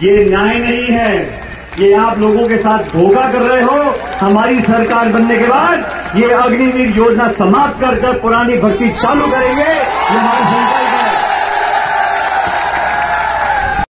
ये न्याय नहीं है। ये आप लोगों के साथ धोखा कर रहे हो। हमारी सरकार बनने के बाद ये अग्निवीर योजना समाप्त कर कर पुरानी भर्ती चालू करेंगे।